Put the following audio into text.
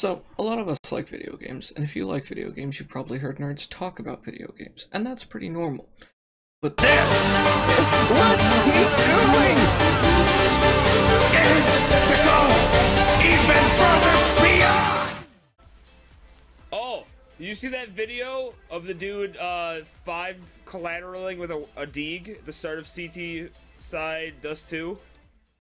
So, a lot of us like video games, and if you like video games, you've probably heard nerds talk about video games, and that's pretty normal. But This, what he's doing, is to go even further beyond. Oh, you see that video of the dude uh five collateraling with a, a Deeg, the start of CT side Dust 2?